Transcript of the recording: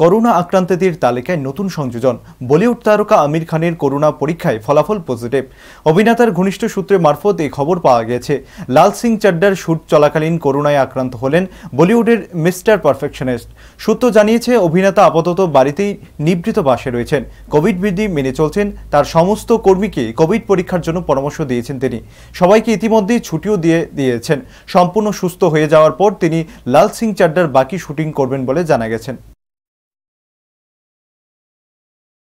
Corona আক্রান্তদের তালিকায় নতুন সংযোজন। বলিউড তারকা আমির খানের করোনা পরীক্ষায় ফলাফল পজিটিভ অভিনেতার ঘনিষ্ঠ সূত্রে মারফত এই খবর পাওয়া গেছে। লাল সিং চাড্ডার শুট চলাকালীন করোনায় আক্রান্ত হলেন বলিউডের মিস্টার পারফেকশনিস্ট। সূত্র জানিয়েছে, অভিনেতা আপাতত বাড়িতেই নিবৃত বাসে রয়েছেন। কোভিড বিধি মেনে চলছেন, তার সমস্ত কর্মীকে কোভিড পরীক্ষার জন্য পরামর্শ দিয়েছেন তিনি। সবাইকে ইতিমধ্যেই ছুটিও দিয়ে দিয়েছেন। সম্পূর্ণ সুস্থ হয়ে যাওয়ার পর তিনি লাল সিং চাড্ডার বাকি শুটিং করবেন বলে জানা গেছেন।